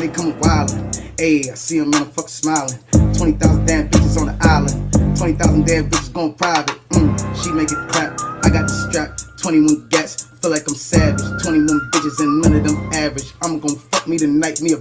they come wildin'. Ayy, I see them motherfuckers smiling. 20,000 damn bitches on the island. 20,000 damn bitches going private. Mm, she make it clap. I got the strap. 21 gats. Feel like I'm savage. 21 bitches and none of them average. I'm gonna fuck me tonight, me a